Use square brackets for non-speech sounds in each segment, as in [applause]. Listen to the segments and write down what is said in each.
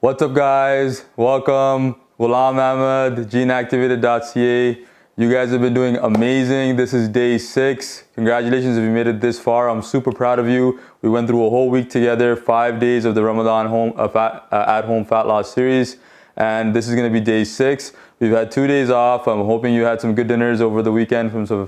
What's up guys? Welcome. Ghulam Ahmed, geneactivated.ca. You guys have been doing amazing. This is day six. Congratulations if you made it this far. I'm super proud of you. We went through a whole week together, five days of the Ramadan home uh, fat, uh, at-home fat loss series. And this is gonna be day six. We've had two days off. I'm hoping you had some good dinners over the weekend from some.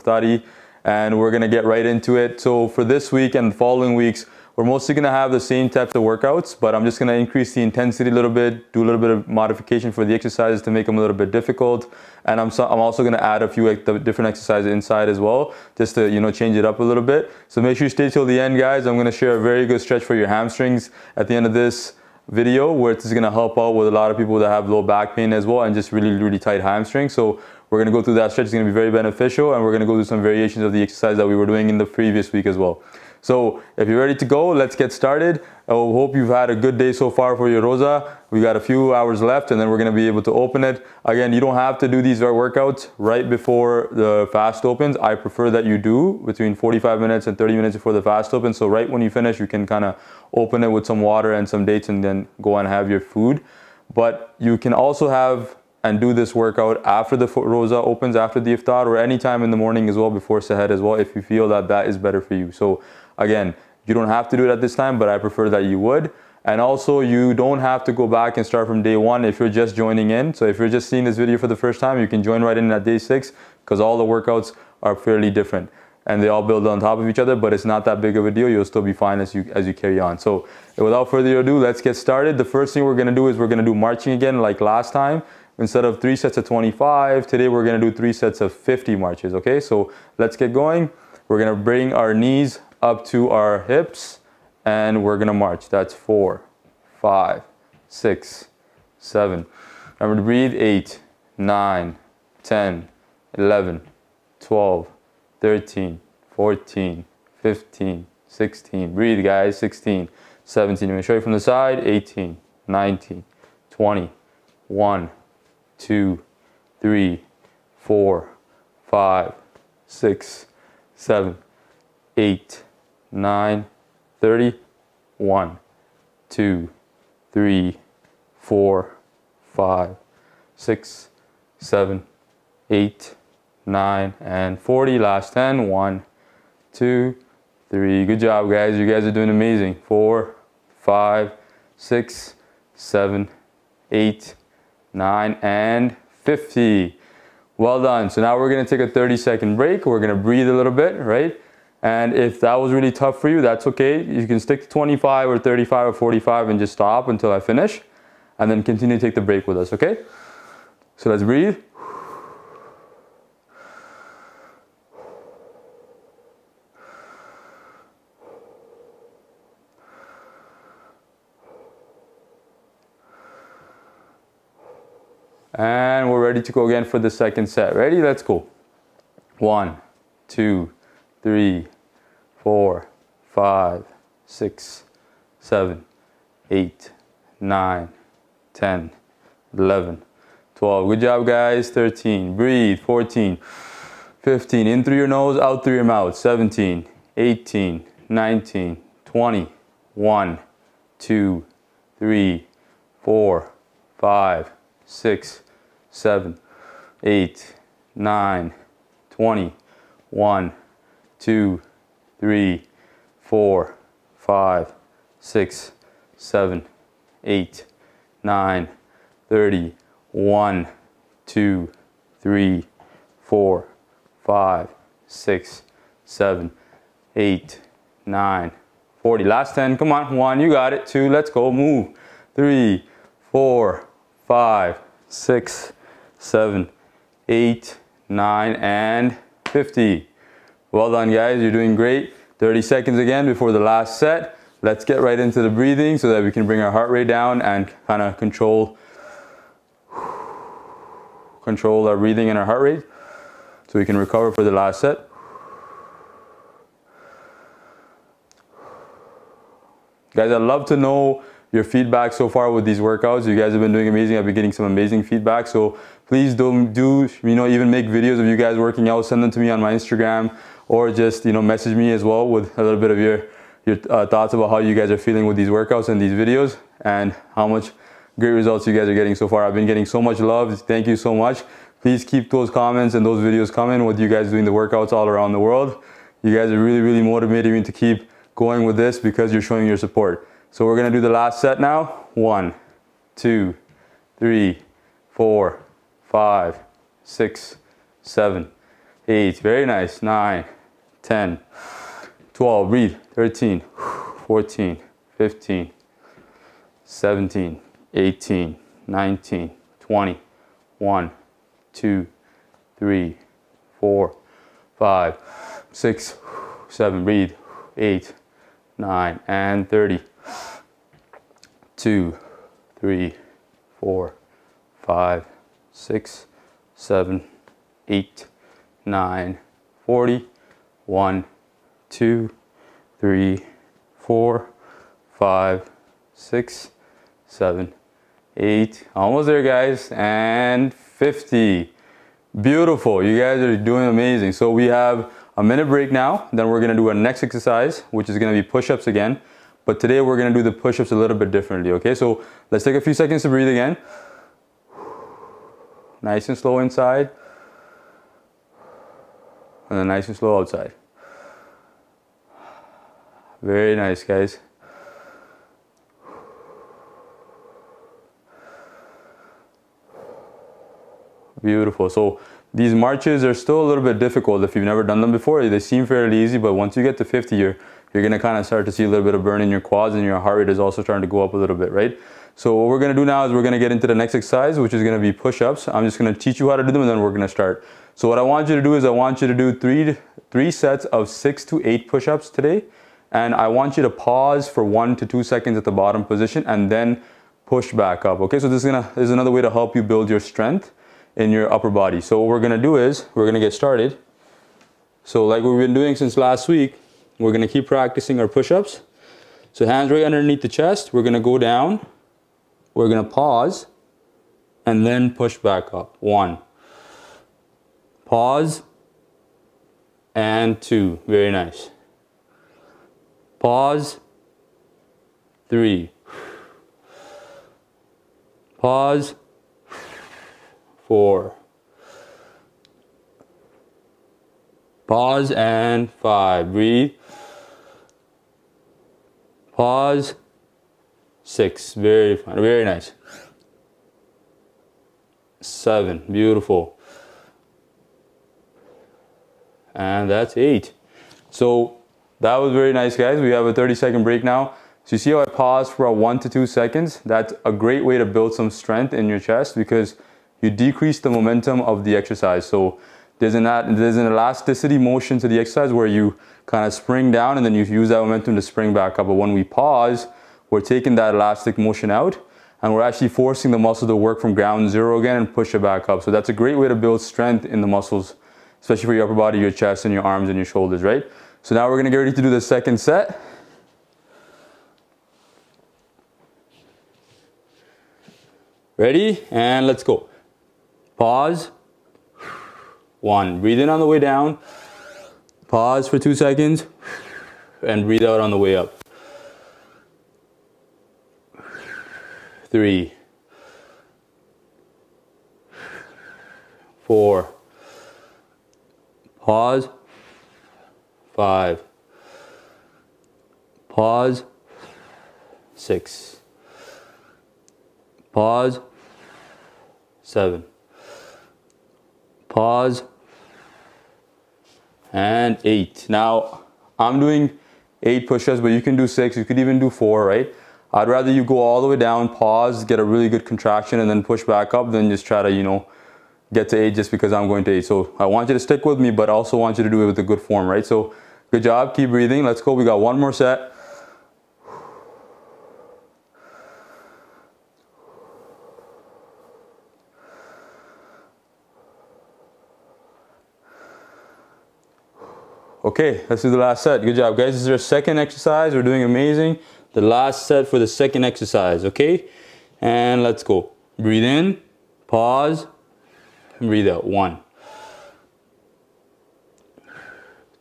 And we're gonna get right into it. So for this week and the following weeks, we're mostly gonna have the same types of workouts, but I'm just gonna increase the intensity a little bit, do a little bit of modification for the exercises to make them a little bit difficult. And I'm, so, I'm also gonna add a few different exercises inside as well, just to you know change it up a little bit. So make sure you stay till the end, guys. I'm gonna share a very good stretch for your hamstrings at the end of this video, where it's gonna help out with a lot of people that have low back pain as well and just really, really tight hamstrings. So we're gonna go through that stretch, it's gonna be very beneficial, and we're gonna go through some variations of the exercise that we were doing in the previous week as well. So if you're ready to go, let's get started. I hope you've had a good day so far for your roza. We got a few hours left and then we're gonna be able to open it. Again, you don't have to do these workouts right before the fast opens. I prefer that you do between 45 minutes and 30 minutes before the fast opens. So right when you finish, you can kind of open it with some water and some dates and then go and have your food. But you can also have and do this workout after the roza opens, after the iftar, or anytime in the morning as well, before seher as well, if you feel that that is better for you. So Again, you don't have to do it at this time, but I prefer that you would. And also you don't have to go back and start from day one if you're just joining in. So if you're just seeing this video for the first time, you can join right in at day six because all the workouts are fairly different and they all build on top of each other, but it's not that big of a deal. You'll still be fine as you, as you carry on. So without further ado, let's get started. The first thing we're gonna do is we're gonna do marching again like last time. Instead of three sets of 25, today we're gonna do three sets of 50 marches, okay? So let's get going. We're gonna bring our knees up to our hips and we're gonna march. That's four, five, six, seven. Remember to breathe, eight, nine, 10, 11, 12, 13, 14, 15, 16. Breathe guys, 16, 17. Let me show you from the side, 18, 19, 20, 1, 2, 3, 4, 5, 6, 7, 8, 9, 30, 1, 2, 3, 4, 5, 6, 7, 8, 9, and 40. Last 10. 1, 2, 3. Good job, guys. You guys are doing amazing. 4, 5, 6, 7, 8, 9, and 50. Well done. So now we're going to take a 30 second break. We're going to breathe a little bit, right? And if that was really tough for you, that's okay. You can stick to 25 or 35 or 45 and just stop until I finish and then continue to take the break with us, okay? So let's breathe. And we're ready to go again for the second set. Ready? Let's go. One, two, three, four, five, six, seven, eight, nine, 10, 11, 12. Good job, guys. 13. Breathe. 14, 15. In through your nose, out through your mouth. 17, 18, 19, 20, 1, 2, 3, 4, 5, 6, 7, 8, 9, 20, 1, two, three, four, five, six, seven, eight, nine, thirty, one, two, three, four, five, six, seven, eight, nine, forty. Last 10, come on, one, you got it, two, let's go, move, three, four, five, six, seven, eight, nine, and 50. Well done guys, you're doing great. 30 seconds again before the last set. Let's get right into the breathing so that we can bring our heart rate down and kind of control control our breathing and our heart rate so we can recover for the last set. Guys, I'd love to know your feedback so far with these workouts. You guys have been doing amazing. I've been getting some amazing feedback. So please don't do, you know, even make videos of you guys working out. Send them to me on my Instagram or just, you know, message me as well with a little bit of your, your uh, thoughts about how you guys are feeling with these workouts and these videos and how much great results you guys are getting so far. I've been getting so much love. Thank you so much. Please keep those comments and those videos coming with you guys doing the workouts all around the world. You guys are really, really motivating me to keep going with this because you're showing your support. So we're gonna do the last set now. One, two, three, four, five, six, seven, eight. Very nice. Nine, 10, 12, breathe. 13, 14, 15, 17, 18, 19, 20, 1, 2, 3, 4, 5, 6, 7, breathe. 8, 9, and 30. 2, 3, 4, 5, 6, 7, 8, 9, 40. 1, 2, 3, 4, 5, 6, 7, 8. Almost there, guys. And 50. Beautiful. You guys are doing amazing. So we have a minute break now. Then we're going to do our next exercise, which is going to be push-ups again. But today we're going to do the push-ups a little bit differently, okay? So let's take a few seconds to breathe again. Nice and slow inside. And then nice and slow outside. Very nice, guys. Beautiful. So these marches are still a little bit difficult if you've never done them before. They seem fairly easy, but once you get to 50, you're, you're gonna kind of start to see a little bit of burn in your quads and your heart rate is also starting to go up a little bit, right? So what we're gonna do now is we're gonna get into the next exercise, which is gonna be push-ups. I'm just gonna teach you how to do them and then we're gonna start. So what I want you to do is I want you to do three, three sets of six to eight push-ups today. And I want you to pause for one to two seconds at the bottom position and then push back up. Okay, so this is gonna this is another way to help you build your strength in your upper body. So what we're gonna do is we're gonna get started. So like we've been doing since last week, we're gonna keep practicing our push-ups. So hands right underneath the chest, we're gonna go down, we're gonna pause, and then push back up. One, pause, and two, very nice. Pause, three, pause, four. Pause and five. Breathe. Pause. Six. Very fine Very nice. Seven. Beautiful. And that's eight. So that was very nice, guys. We have a 30 second break now. So you see how I paused for about one to two seconds? That's a great way to build some strength in your chest because you decrease the momentum of the exercise. So there's an, there's an elasticity motion to the exercise where you kind of spring down and then you use that momentum to spring back up. But when we pause, we're taking that elastic motion out and we're actually forcing the muscle to work from ground zero again and push it back up. So that's a great way to build strength in the muscles, especially for your upper body, your chest and your arms and your shoulders, right? So now we're gonna get ready to do the second set. Ready? And let's go. Pause. One. Breathe in on the way down. Pause for two seconds. And breathe out on the way up. Three. Four. Pause. Five. Pause. Six. Pause. Seven pause, and eight. Now, I'm doing eight push-ups, but you can do six, you could even do four, right? I'd rather you go all the way down, pause, get a really good contraction, and then push back up than just try to, you know, get to eight just because I'm going to eight. So I want you to stick with me, but I also want you to do it with a good form, right? So good job, keep breathing. Let's go, we got one more set. Okay, let's do the last set. Good job, guys. This is our second exercise. We're doing amazing. The last set for the second exercise, okay? And let's go. Breathe in, pause, and breathe out. One,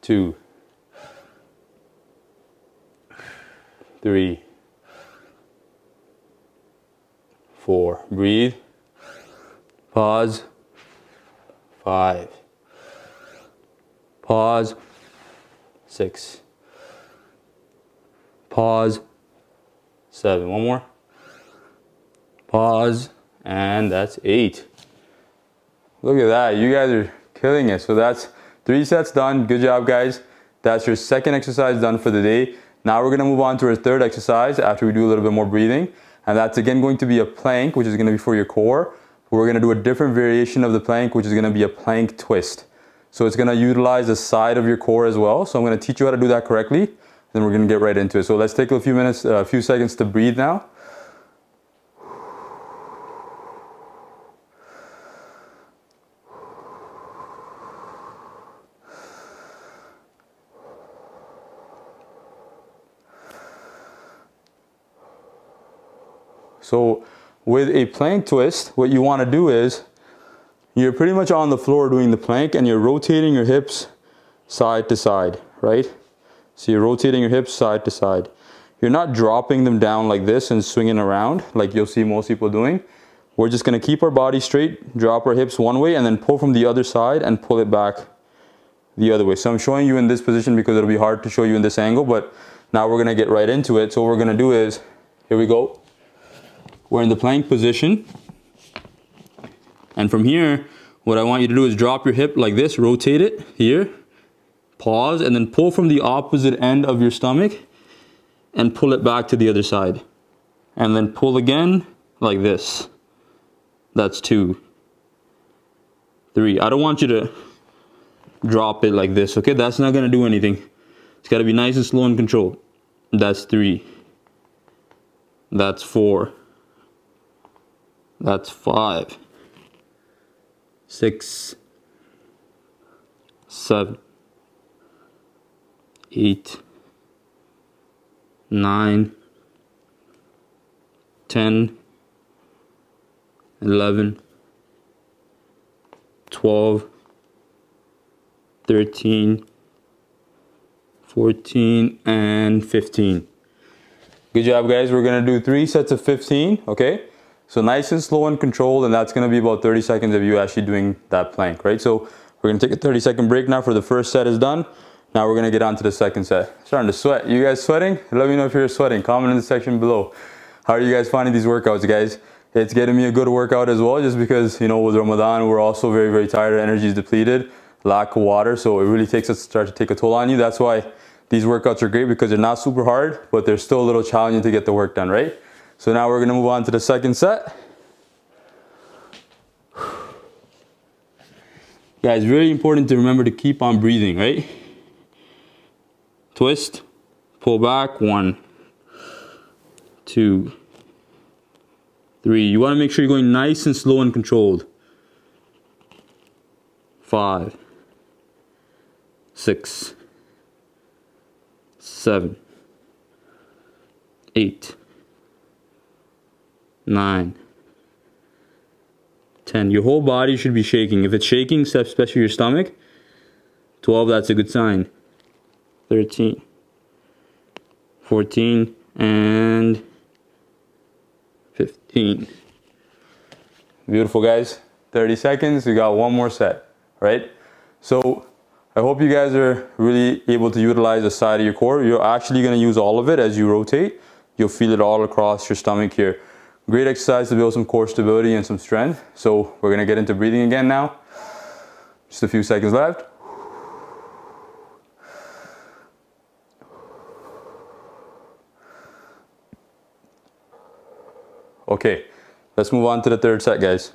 two, three, four. Breathe. Pause. Five. Pause. Six. Pause. Seven. One more. Pause. And that's eight. Look at that. You guys are killing it. So that's three sets done. Good job, guys. That's your second exercise done for the day. Now we're going to move on to our third exercise after we do a little bit more breathing. And that's again going to be a plank, which is going to be for your core. We're going to do a different variation of the plank, which is going to be a plank twist. So it's going to utilize the side of your core as well. So I'm going to teach you how to do that correctly. Then we're going to get right into it. So let's take a few minutes, a few seconds to breathe now. So with a plank twist, what you want to do is you're pretty much on the floor doing the plank and you're rotating your hips side to side, right? So you're rotating your hips side to side. You're not dropping them down like this and swinging around like you'll see most people doing. We're just gonna keep our body straight, drop our hips one way and then pull from the other side and pull it back the other way. So I'm showing you in this position because it'll be hard to show you in this angle, but now we're gonna get right into it. So what we're gonna do is, here we go. We're in the plank position. And from here, what I want you to do is drop your hip like this, rotate it here, pause, and then pull from the opposite end of your stomach and pull it back to the other side. And then pull again like this. That's two. Three. I don't want you to drop it like this, okay? That's not gonna do anything. It's gotta be nice and slow and controlled. That's three. That's four. That's five, six, seven, eight, nine, ten, eleven, twelve, thirteen, fourteen, and 15. Good job guys, we're gonna do three sets of 15, okay? So nice and slow and controlled, and that's gonna be about 30 seconds of you actually doing that plank, right? So we're gonna take a 30 second break now for the first set is done. Now we're gonna get on to the second set. Starting to sweat. You guys sweating? Let me know if you're sweating. Comment in the section below. How are you guys finding these workouts, guys? It's getting me a good workout as well, just because, you know, with Ramadan, we're also very, very tired, energy is depleted, lack of water, so it really takes us to start to take a toll on you. That's why these workouts are great because they're not super hard, but they're still a little challenging to get the work done, right? So now we're gonna move on to the second set. [sighs] Guys, really important to remember to keep on breathing, right? Twist, pull back, one, two, three. You wanna make sure you're going nice and slow and controlled. Five, six, seven, eight, nine, 10. Your whole body should be shaking. If it's shaking, especially your stomach, 12, that's a good sign. 13, 14, and 15. Beautiful, guys. 30 seconds. We got one more set, right? So I hope you guys are really able to utilize the side of your core. You're actually going to use all of it as you rotate. You'll feel it all across your stomach here. Great exercise to build some core stability and some strength. So we're gonna get into breathing again now. Just a few seconds left. Okay, let's move on to the third set, guys.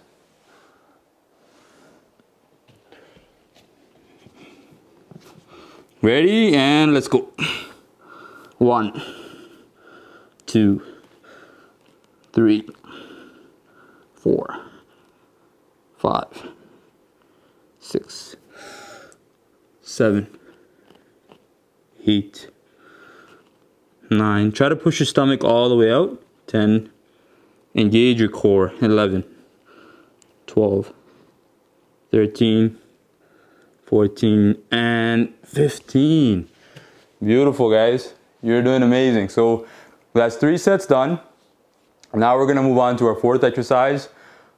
Ready? And let's go. One, two, three, four, five, six, seven, eight, nine. Try to push your stomach all the way out. 10. Engage your core. 11, 12, 13, 14, and 15. Beautiful, guys. You're doing amazing. So that's three sets done. Now we're gonna move on to our fourth exercise,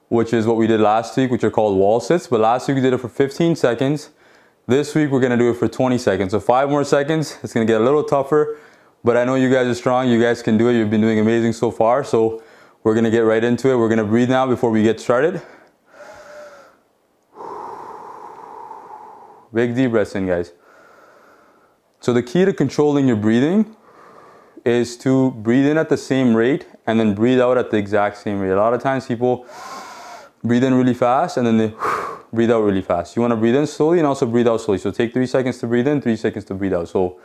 which is what we did last week, which are called wall sits. But last week we did it for 15 seconds. This week we're gonna do it for 20 seconds. So five more seconds. It's gonna get a little tougher, but I know you guys are strong. You guys can do it. You've been doing amazing so far. So we're gonna get right into it. We're gonna breathe now before we get started. Big deep breaths in, guys. So the key to controlling your breathing is to breathe in at the same rate and then breathe out at the exact same rate. A lot of times people breathe in really fast and then they breathe out really fast. You want to breathe in slowly and also breathe out slowly. So take three seconds to breathe in, three seconds to breathe out. So,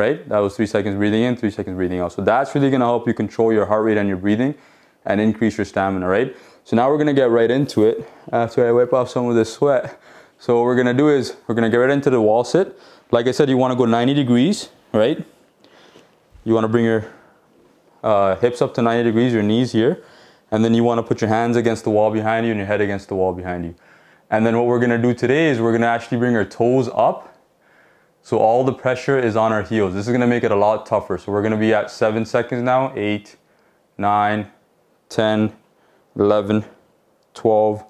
right? That was three seconds breathing in, three seconds breathing out. So that's really to help you control your heart rate and your breathing and increase your stamina, right? So now we're to get right into it after I wipe off some of this sweat. So what we're gonna do is we're gonna get right into the wall sit. Like I said, you wanna go 90 degrees, right? You wanna bring your uh, hips up to 90 degrees, your knees here. And then you wanna put your hands against the wall behind you and your head against the wall behind you. And then what we're gonna do today is we're gonna actually bring our toes up. So all the pressure is on our heels. This is gonna make it a lot tougher. So we're gonna be at seven seconds now, eight, nine, 10, 11, 12,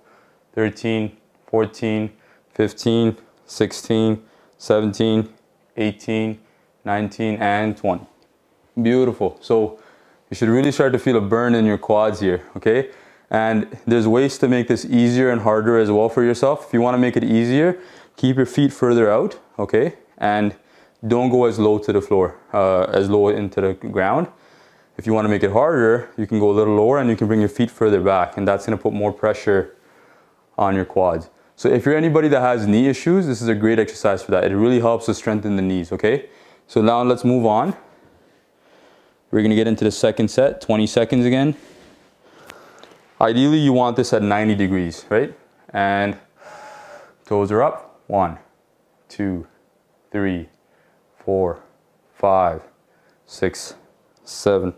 13, 14, 15, 16, 17, 18, 19, and 20. Beautiful. So you should really start to feel a burn in your quads here, okay? And there's ways to make this easier and harder as well for yourself. If you wanna make it easier, keep your feet further out, okay? And don't go as low to the floor, uh, as low into the ground. If you wanna make it harder, you can go a little lower and you can bring your feet further back and that's gonna put more pressure on your quads. So if you're anybody that has knee issues, this is a great exercise for that. It really helps to strengthen the knees, okay? So now let's move on. We're gonna get into the second set, 20 seconds again. Ideally, you want this at 90 degrees, right? And toes are up. One, two, three, four, five, six, seven,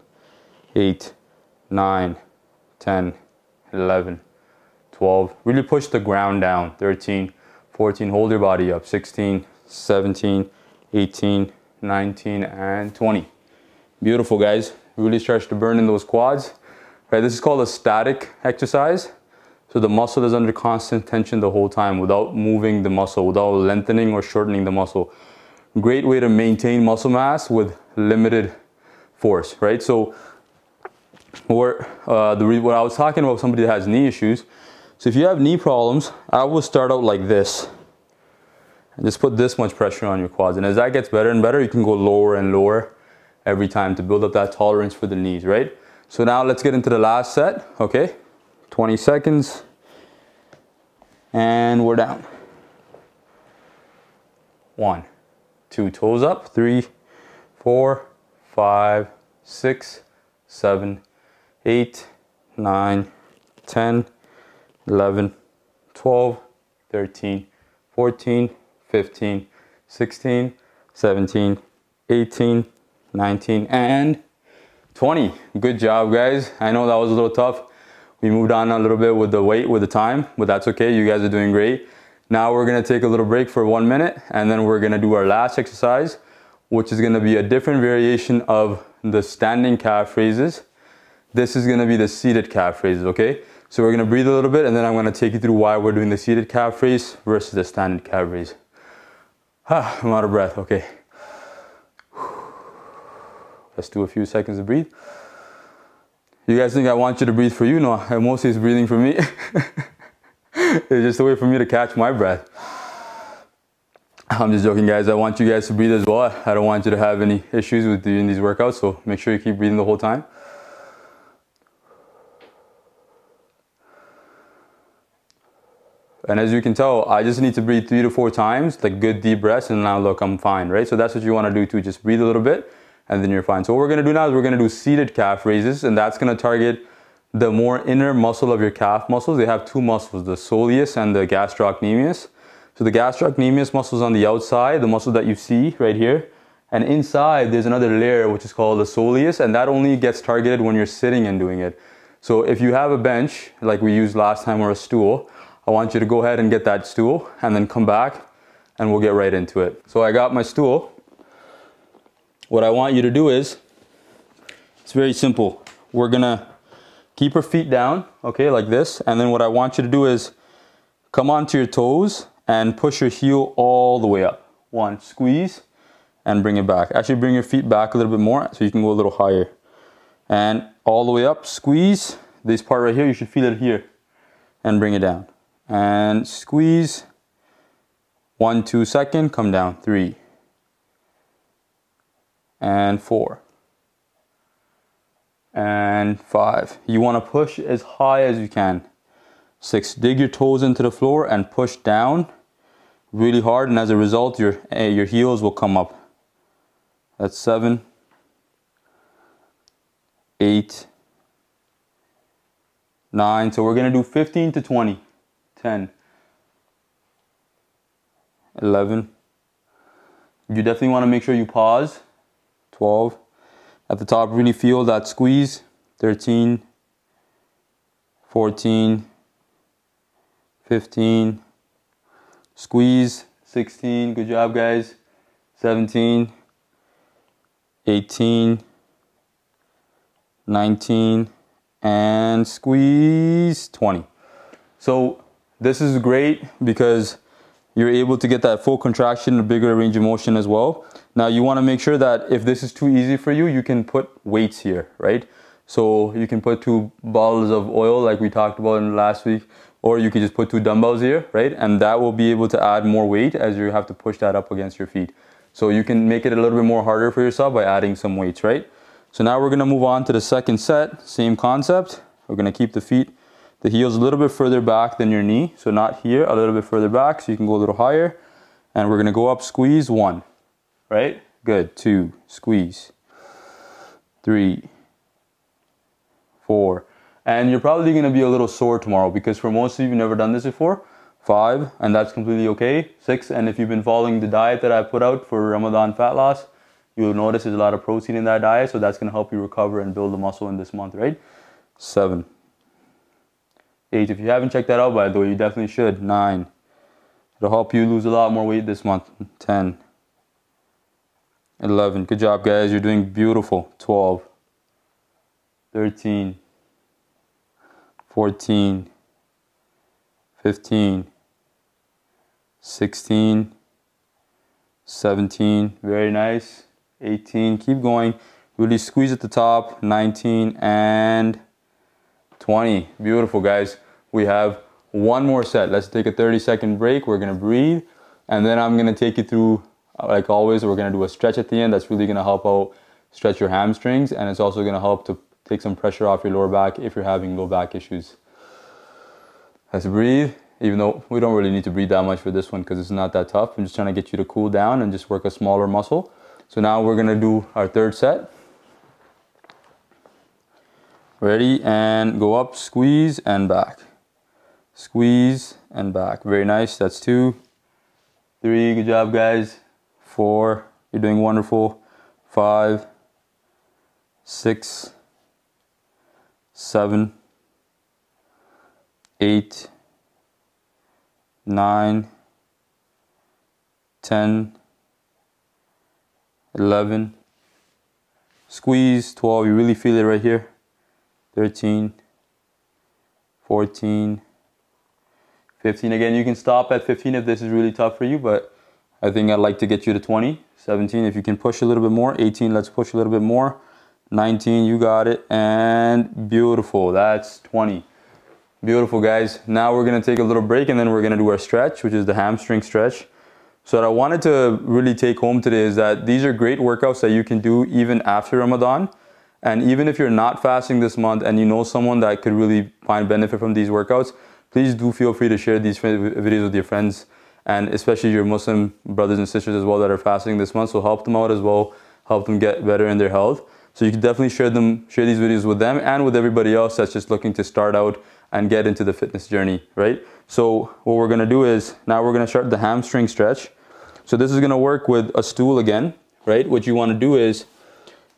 eight, nine, 10, 11, 12. Really push the ground down. 13, 14, hold your body up. 16, 17, 18, 19, and 20. Beautiful, guys. Really starts to burn in those quads. Right, this is called a static exercise. So the muscle is under constant tension the whole time without moving the muscle, without lengthening or shortening the muscle. Great way to maintain muscle mass with limited force, right? So or, uh, the, what I was talking about somebody that has knee issues, so if you have knee problems, I will start out like this. And just put this much pressure on your quads. And as that gets better and better, you can go lower and lower every time to build up that tolerance for the knees, right? So now let's get into the last set, okay? 20 seconds. And we're down. One, two, toes up. Three, four, five, six, seven, eight, nine, 10, 11, 12, 13, 14, 15, 16, 17, 18, 19, and 20. Good job, guys. I know that was a little tough. We moved on a little bit with the weight, with the time, but that's okay. You guys are doing great. Now we're gonna take a little break for one minute, and then we're gonna do our last exercise, which is gonna be a different variation of the standing calf raises. This is gonna be the seated calf raises, okay? So we're gonna breathe a little bit and then I'm gonna take you through why we're doing the seated calf raise versus the standing calf raise. Ah, [sighs] I'm out of breath, okay. [sighs] Let's do a few seconds of breathe. You guys think I want you to breathe for you? No, I mostly is breathing for me. [laughs] it's just a way for me to catch my breath. I'm just joking guys, I want you guys to breathe as well. I don't want you to have any issues with doing these workouts, so make sure you keep breathing the whole time. And as you can tell, I just need to breathe three to four times, like good deep breaths, and now look, I'm fine, right? So that's what you wanna do too, just breathe a little bit, and then you're fine. So what we're gonna do now is we're gonna do seated calf raises, and that's gonna target the more inner muscle of your calf muscles. They have two muscles, the soleus and the gastrocnemius. So the gastrocnemius muscle is on the outside, the muscle that you see right here. And inside, there's another layer, which is called the soleus, and that only gets targeted when you're sitting and doing it. So if you have a bench, like we used last time, or a stool, I want you to go ahead and get that stool and then come back and we'll get right into it. So I got my stool. What I want you to do is, it's very simple. We're gonna keep our feet down, okay, like this. And then what I want you to do is come onto your toes and push your heel all the way up. One, squeeze and bring it back. Actually bring your feet back a little bit more so you can go a little higher. And all the way up, squeeze. This part right here, you should feel it here. And bring it down. And squeeze. One, two second, come down. Three. And four. And five. You want to push as high as you can. Six, dig your toes into the floor and push down really hard. And as a result, your, eh, your heels will come up. That's seven, eight, nine. So we're going to do 15 to 20, 10, 11. You definitely want to make sure you pause. 12. At the top, really feel that squeeze. 13, 14, 15. Squeeze. 16. Good job, guys. 17. 18, 19, and squeeze 20. So this is great because you're able to get that full contraction, a bigger range of motion as well. Now you want to make sure that if this is too easy for you, you can put weights here, right? So you can put two bottles of oil like we talked about in last week, or you can just put two dumbbells here, right? And that will be able to add more weight as you have to push that up against your feet. So you can make it a little bit more harder for yourself by adding some weights, right? So now we're gonna move on to the second set, same concept. We're gonna keep the feet, the heels a little bit further back than your knee. So not here, a little bit further back so you can go a little higher. And we're gonna go up, squeeze, one, right? Good, two, squeeze, three, four. And you're probably gonna be a little sore tomorrow because for most of you, you've never done this before five, and that's completely okay. Six, and if you've been following the diet that I put out for Ramadan fat loss, you'll notice there's a lot of protein in that diet, so that's gonna help you recover and build the muscle in this month, right? Seven. Eight, if you haven't checked that out by the way, you definitely should. Nine. It'll help you lose a lot more weight this month. 10. 11. Good job, guys. You're doing beautiful. 12. 13. 14. 15. 16, 17, very nice, 18, keep going, really squeeze at the top, 19 and 20, beautiful guys. We have one more set. Let's take a 30 second break. We're gonna breathe and then I'm gonna take you through, uh, like always, we're gonna do a stretch at the end. That's really gonna help out stretch your hamstrings and it's also gonna help to take some pressure off your lower back if you're having low back issues. Let's breathe even though we don't really need to breathe that much for this one because it's not that tough. I'm just trying to get you to cool down and just work a smaller muscle. So now we're gonna do our third set. Ready and go up, squeeze and back. Squeeze and back. Very nice, that's two. Three, good job guys. Four, you're doing wonderful. Five, six, seven, eight, 9, 10, 11, squeeze 12, you really feel it right here, 13, 14, 15. Again, you can stop at 15 if this is really tough for you, but I think I'd like to get you to 20. 17, if you can push a little bit more. 18, let's push a little bit more. 19, you got it. And beautiful, that's 20. Beautiful guys. Now we're gonna take a little break and then we're gonna do our stretch, which is the hamstring stretch. So what I wanted to really take home today is that these are great workouts that you can do even after Ramadan. And even if you're not fasting this month and you know someone that could really find benefit from these workouts, please do feel free to share these videos with your friends and especially your Muslim brothers and sisters as well that are fasting this month. So help them out as well, help them get better in their health. So you can definitely share them, share these videos with them and with everybody else that's just looking to start out and get into the fitness journey, right? So what we're gonna do is, now we're gonna start the hamstring stretch. So this is gonna work with a stool again, right? What you wanna do is,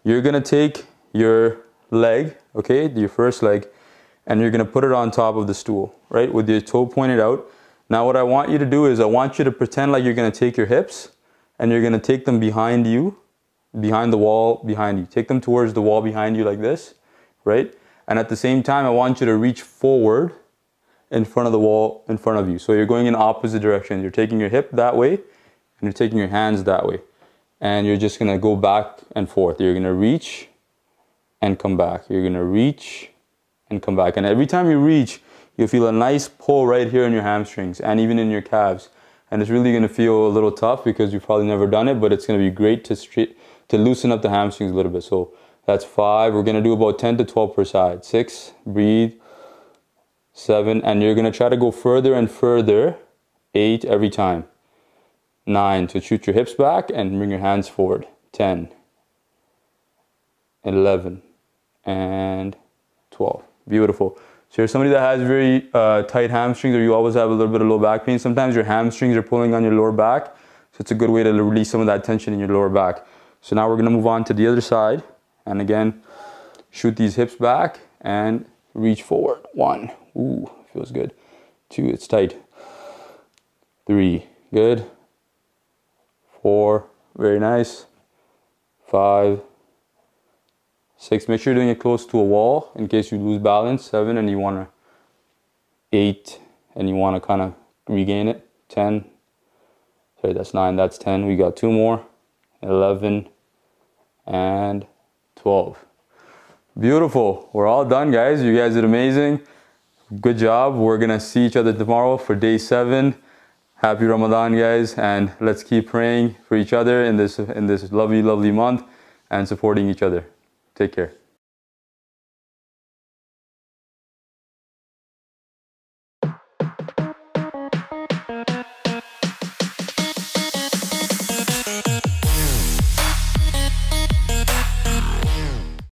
you're gonna take your leg, okay, your first leg, and you're gonna put it on top of the stool, right? With your toe pointed out. Now what I want you to do is, I want you to pretend like you're gonna take your hips, and you're gonna take them behind you, behind the wall behind you. Take them towards the wall behind you like this, right? And at the same time, I want you to reach forward in front of the wall in front of you. So you're going in opposite direction. You're taking your hip that way and you're taking your hands that way. And you're just gonna go back and forth. You're gonna reach and come back. You're gonna reach and come back. And every time you reach, you'll feel a nice pull right here in your hamstrings and even in your calves. And it's really gonna feel a little tough because you've probably never done it, but it's gonna be great to straight to loosen up the hamstrings a little bit. So that's five. We're gonna do about 10 to 12 per side. Six, breathe. Seven, and you're gonna try to go further and further. Eight every time. Nine, so shoot your hips back and bring your hands forward. 10, 11, and 12. Beautiful. So you're somebody that has very uh, tight hamstrings or you always have a little bit of low back pain. Sometimes your hamstrings are pulling on your lower back. So it's a good way to release some of that tension in your lower back. So now we're gonna move on to the other side. And again, shoot these hips back and reach forward. One, ooh, feels good. Two, it's tight. Three, good. Four, very nice. Five, six, make sure you're doing it close to a wall in case you lose balance. Seven, and you wanna, eight, and you wanna kind of regain it. 10, sorry, that's nine, that's 10. We got two more. 11, and 12. Beautiful. We're all done, guys. You guys did amazing. Good job. We're to see each other tomorrow for day seven. Happy Ramadan, guys. And let's keep praying for each other in this, in this lovely, lovely month and supporting each other. Take care.